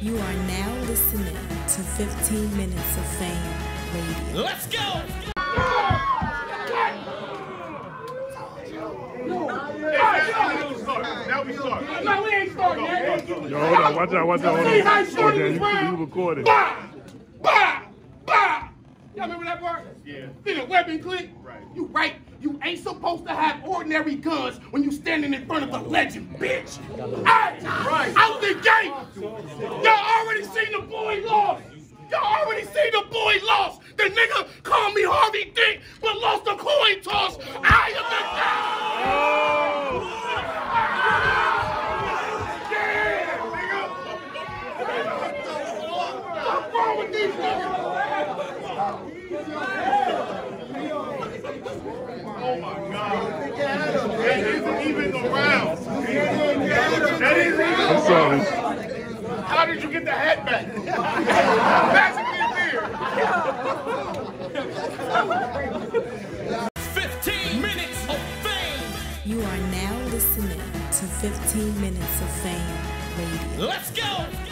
You are now listening to 15 Minutes of Fame Radio. Let's go! Now we start. No, we ain't starting yet. Yo, hold on, watch out, watch out, hold See how on. short Oh, this you, round? you recording. Bah! Bah! Bah! Y'all remember that part? Yeah. Did a weapon click? Right. You right. You ain't supposed to have ordinary guns when you standing in front of a legend, bitch. Hey, right. out the gate. Y'all already seen the boy lost. Y'all already seen the boy Nigga called me Harvey Dent, but lost the coin toss. I am the guy. Yeah, nigga. What's wrong with these niggas? Oh my God. That isn't even the round. That isn't even I'm sorry. How did you get the hat back? Magically appeared. 15 minutes of fame! You are now listening to 15 Minutes of Fame Radio. Let's go!